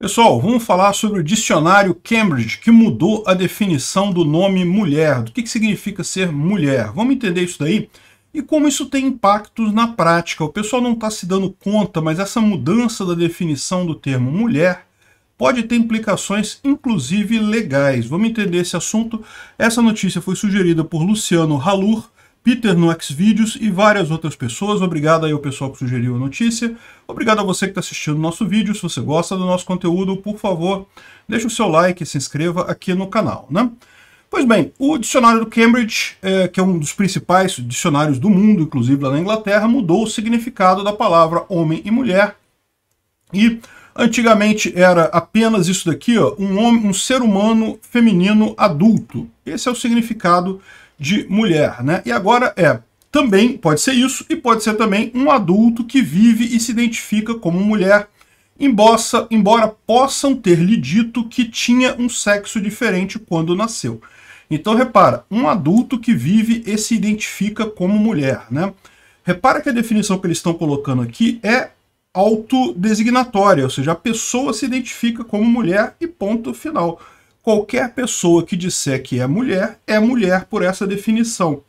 Pessoal, vamos falar sobre o dicionário Cambridge, que mudou a definição do nome mulher, do que, que significa ser mulher. Vamos entender isso daí e como isso tem impactos na prática. O pessoal não está se dando conta, mas essa mudança da definição do termo mulher pode ter implicações, inclusive legais. Vamos entender esse assunto. Essa notícia foi sugerida por Luciano Halur, Peter no Xvideos e várias outras pessoas. Obrigado aí ao pessoal que sugeriu a notícia. Obrigado a você que está assistindo o nosso vídeo. Se você gosta do nosso conteúdo, por favor, deixe o seu like e se inscreva aqui no canal. Né? Pois bem, o dicionário do Cambridge, é, que é um dos principais dicionários do mundo, inclusive lá na Inglaterra, mudou o significado da palavra homem e mulher. E antigamente era apenas isso daqui, ó, um, homem, um ser humano feminino adulto. Esse é o significado de mulher, né? E agora é também pode ser isso e pode ser também um adulto que vive e se identifica como mulher, embora, embora possam ter lhe dito que tinha um sexo diferente quando nasceu. Então repara, um adulto que vive e se identifica como mulher, né? Repara que a definição que eles estão colocando aqui é autodesignatória, ou seja, a pessoa se identifica como mulher e ponto final qualquer pessoa que disser que é mulher, é mulher por essa definição.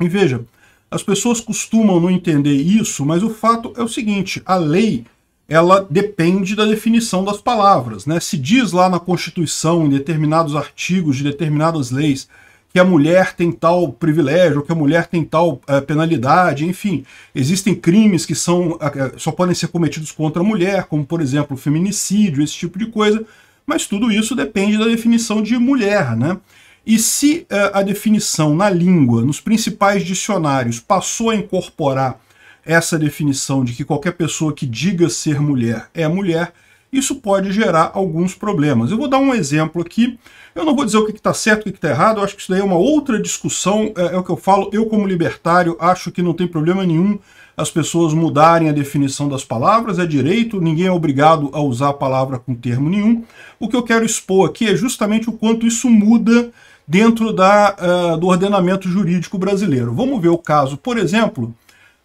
E veja, as pessoas costumam não entender isso, mas o fato é o seguinte, a lei ela depende da definição das palavras. Né? Se diz lá na Constituição, em determinados artigos de determinadas leis, que a mulher tem tal privilégio, que a mulher tem tal uh, penalidade, enfim, existem crimes que são, uh, só podem ser cometidos contra a mulher, como por exemplo feminicídio, esse tipo de coisa, mas tudo isso depende da definição de mulher, né? E se uh, a definição na língua, nos principais dicionários, passou a incorporar essa definição de que qualquer pessoa que diga ser mulher é mulher, isso pode gerar alguns problemas. Eu vou dar um exemplo aqui. Eu não vou dizer o que está certo, o que está errado, eu acho que isso daí é uma outra discussão, é, é o que eu falo. Eu, como libertário, acho que não tem problema nenhum as pessoas mudarem a definição das palavras, é direito, ninguém é obrigado a usar a palavra com termo nenhum. O que eu quero expor aqui é justamente o quanto isso muda dentro da, uh, do ordenamento jurídico brasileiro. Vamos ver o caso, por exemplo,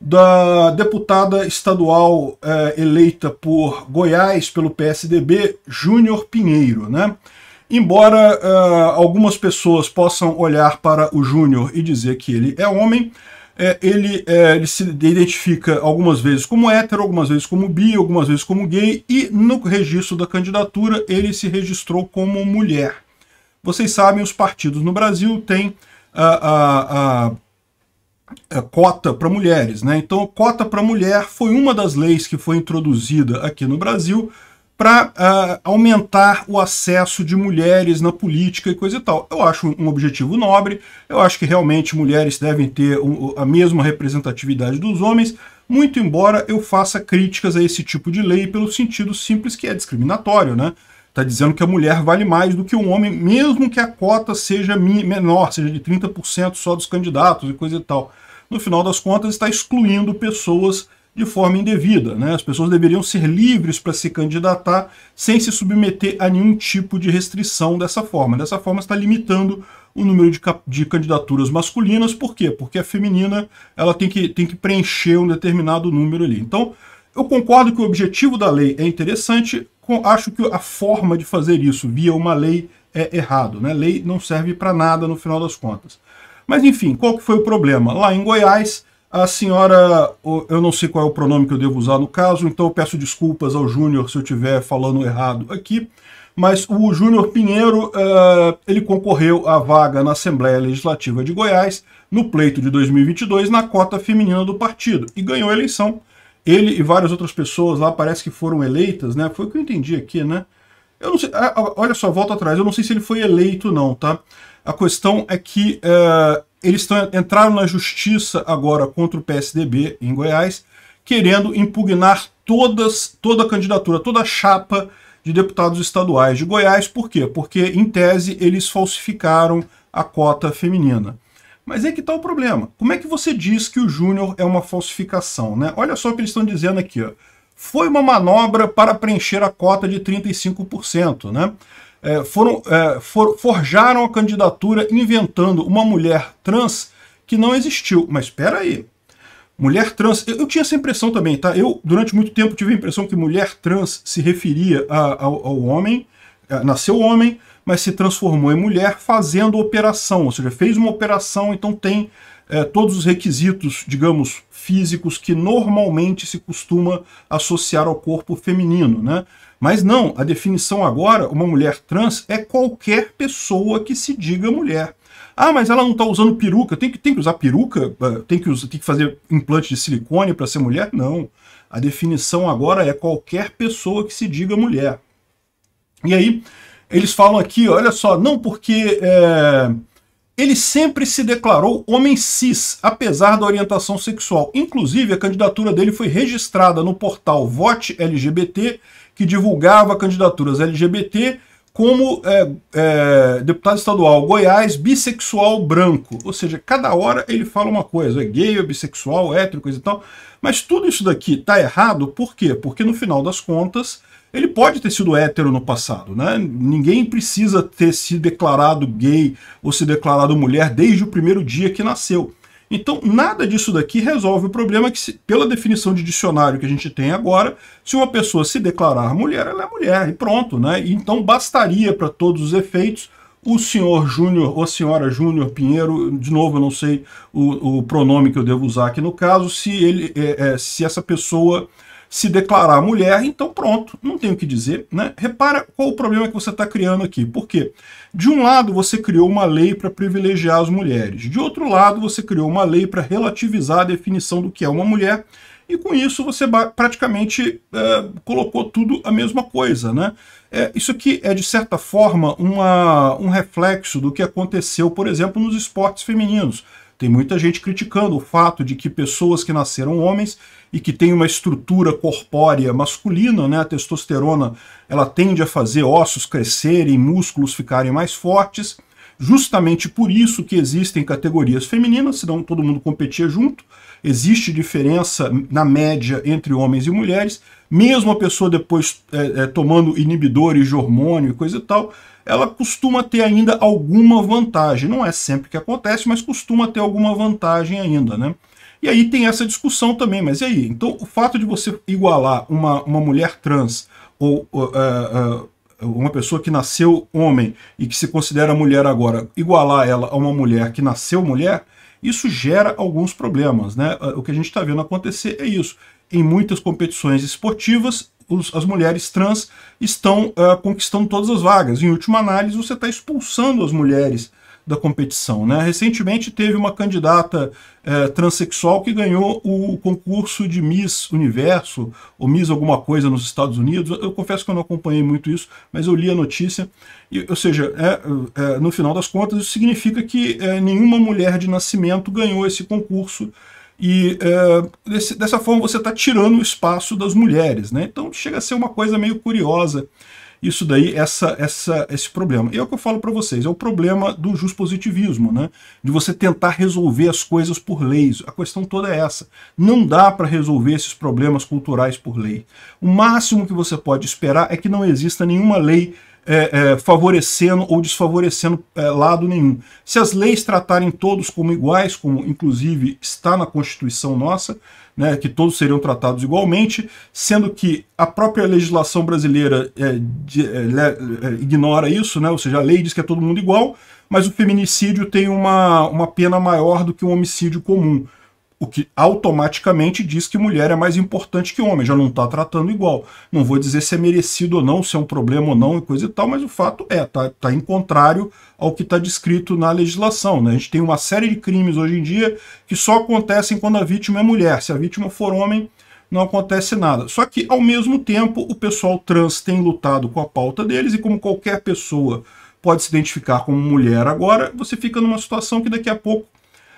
da deputada estadual uh, eleita por Goiás pelo PSDB, Júnior Pinheiro. Né? Embora uh, algumas pessoas possam olhar para o Júnior e dizer que ele é homem, é, ele, é, ele se identifica algumas vezes como hétero, algumas vezes como bi, algumas vezes como gay, e no registro da candidatura ele se registrou como mulher. Vocês sabem, os partidos no Brasil têm a, a, a, a cota para mulheres. Né? Então, cota para mulher foi uma das leis que foi introduzida aqui no Brasil para uh, ah, aumentar o acesso de mulheres na política e coisa e tal. Eu acho um objetivo nobre, eu acho que realmente mulheres devem ter um, a mesma representatividade dos homens, muito embora eu faça críticas a esse tipo de lei pelo sentido simples que é discriminatório, né? Está dizendo que a mulher vale mais do que o homem, mesmo que a cota seja menor, seja de 30% só dos candidatos e coisa e tal. No final das contas, está excluindo pessoas de forma indevida. Né? As pessoas deveriam ser livres para se candidatar sem se submeter a nenhum tipo de restrição dessa forma. Dessa forma está limitando o número de, de, candidaturas masculinas. Por quê? Porque a feminina ela tem que, tem que preencher um determinado número ali. Então, eu concordo que o objetivo da lei é interessante, acho que a forma de fazer isso via uma lei é errado. Né? Lei não serve para nada no final das contas. Mas enfim, qual que foi o problema? Lá em Goiás, a senhora, eu não sei qual é o pronome que eu devo usar no caso, então eu peço desculpas ao Júnior se eu estiver falando errado aqui, mas o Júnior Pinheiro, uh, ele concorreu à vaga na Assembleia Legislativa de Goiás, no pleito de 2022, na cota feminina do partido, e ganhou a eleição. Ele e várias outras pessoas lá parece que foram eleitas, né? Foi o que eu entendi aqui, né? Eu não sei, olha só, volta atrás, eu não sei se ele foi eleito não, tá? A questão é que uh, eles tão, entraram na justiça agora contra o PSDB em Goiás, querendo impugnar todas, toda a candidatura, toda a chapa de deputados estaduais de Goiás. Por quê? Porque, em tese, eles falsificaram a cota feminina. Mas é que está o problema. Como é que você diz que o Júnior é uma falsificação? Né? Olha só o que eles estão dizendo aqui. Ó. Foi uma manobra para preencher a cota de 35%. Né? É, foram, é, for, forjaram a candidatura inventando uma mulher trans que não existiu. Mas espera aí. Mulher trans, eu, eu, tinha essa impressão também, tá? Eu, durante muito tempo, tive a impressão que mulher trans se referia a, ao, ao homem, a, é, nasceu homem, mas se transformou em mulher fazendo operação, ou seja, fez uma operação, então tem é, todos os requisitos, digamos, físicos que normalmente se costuma associar ao corpo feminino, né? Mas não, a definição agora, uma mulher trans é qualquer pessoa que se diga mulher. Ah, mas ela não está usando peruca, tem que, tem que usar peruca? Ah, tem que, usar, tem que fazer implante de silicone para ser mulher? Não. A definição agora é qualquer pessoa que se diga mulher. E aí, eles falam aqui, olha só, não porque é, ele sempre se declarou homem cis, apesar da orientação sexual. Inclusive, a candidatura dele foi registrada no portal Vote LGBT, que divulgava candidaturas LGBT como é, é, deputado estadual Goiás, bissexual branco. Ou seja, cada hora ele fala uma coisa, é gay, é bissexual, hétero, coisa e tal. Mas tudo isso daqui está errado, por quê? Porque no final das contas ele pode ter sido hétero no passado, né? Ninguém precisa ter se declarado gay ou se declarado mulher desde o primeiro dia que nasceu. Então, nada disso daqui resolve o problema que, pela definição de dicionário que a gente tem agora, se uma pessoa se declarar mulher, ela é mulher, e pronto, né? Então, bastaria para todos os efeitos o senhor Júnior ou a senhora Júnior Pinheiro, de novo, eu não sei o, o, pronome que eu devo usar aqui no caso, se, ele, é, é, se essa pessoa se declarar mulher, então pronto, não tem o que dizer. Né? Repara qual o problema que você está criando aqui. Por quê? De um lado, você criou uma lei para privilegiar as mulheres. De outro lado, você criou uma lei para relativizar a definição do que é uma mulher. E com isso você praticamente é, colocou tudo a mesma coisa. Né? É, isso aqui é, de certa forma, uma, um reflexo do que aconteceu, por exemplo, nos esportes femininos. Tem muita gente criticando o fato de que pessoas que nasceram homens e que têm uma estrutura corpórea masculina, né, a testosterona, ela tende a fazer ossos crescerem, músculos ficarem mais fortes, justamente por isso que existem categorias femininas, senão todo mundo competia junto, existe diferença na média entre homens e mulheres, mesmo a pessoa depois é, é, tomando inibidores de hormônio e coisa e tal, ela costuma ter ainda alguma vantagem. Não é sempre que acontece, mas costuma ter alguma vantagem ainda, né? E aí tem essa discussão também, mas e aí? Então, o fato de você igualar uma, uma mulher trans ou uh, uh, uma pessoa que nasceu homem e que se considera mulher agora, igualar ela a uma mulher que nasceu mulher, isso gera alguns problemas. Né? O que a gente está vendo acontecer é isso. Em muitas competições esportivas, os, as mulheres trans estão uh, conquistando todas as vagas. Em última análise, você está expulsando as mulheres da competição. Né? Recentemente teve uma candidata uh, transexual que ganhou o concurso de Miss Universo, ou Miss alguma coisa nos Estados Unidos. Eu confesso que eu não acompanhei muito isso, mas eu li a notícia. E, ou seja, é, é, no final das contas, isso significa que é, nenhuma mulher de nascimento ganhou esse concurso e é, desse, dessa forma você está tirando o espaço das mulheres. Né? Então chega a ser uma coisa meio curiosa isso daí, essa, essa, esse problema. E é o que eu falo para vocês, é o problema do positivismo, né? de você tentar resolver as coisas por leis. A questão toda é essa. Não dá para resolver esses problemas culturais por lei. O máximo que você pode esperar é que não exista nenhuma lei é, é, favorecendo ou desfavorecendo é, lado nenhum. Se as leis tratarem todos como iguais, como inclusive está na Constituição nossa, né, que todos seriam tratados igualmente, sendo que a própria legislação brasileira é, de, é, é, ignora isso, né, ou seja, a lei diz que é todo mundo igual, mas o feminicídio tem uma, uma pena maior do que um homicídio comum o que automaticamente diz que mulher é mais importante que homem, já não está tratando igual. Não vou dizer se é merecido ou não, se é um problema ou não e coisa e tal, mas o fato é, está tá em contrário ao que está descrito na legislação. Né? A gente tem uma série de crimes hoje em dia que só acontecem quando a vítima é mulher. Se a vítima for homem, não acontece nada. Só que, ao mesmo tempo, o pessoal trans tem lutado com a pauta deles e como qualquer pessoa pode se identificar como mulher agora, você fica numa situação que daqui a pouco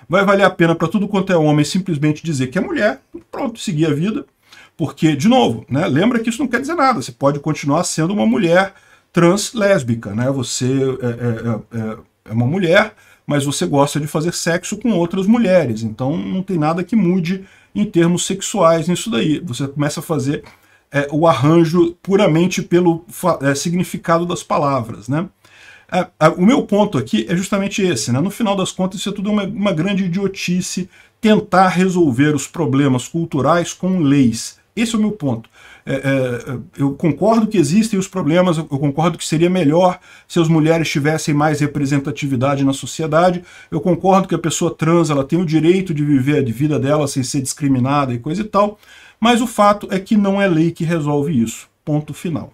vai valer a pena para tudo quanto é homem simplesmente dizer que é mulher, pronto, seguir a vida. Porque, de novo, né, lembra que isso não quer dizer nada. Você pode continuar sendo uma mulher trans lésbica. Né? Você é, é, é, é uma mulher, mas você gosta de fazer sexo com outras mulheres. Então não tem nada que mude em termos sexuais nisso daí. Você começa a fazer é, o arranjo puramente pelo é, significado das palavras. Né? O meu ponto aqui é justamente esse, né? No final das contas, isso é tudo uma, uma grande idiotice tentar resolver os problemas culturais com leis. Esse é o meu ponto. É, é, eu concordo que existem os problemas, eu concordo que seria melhor se as mulheres tivessem mais representatividade na sociedade, eu concordo que a pessoa trans ela tem o direito de viver a vida dela sem ser discriminada e coisa e tal, mas o fato é que não é lei que resolve isso. Ponto final.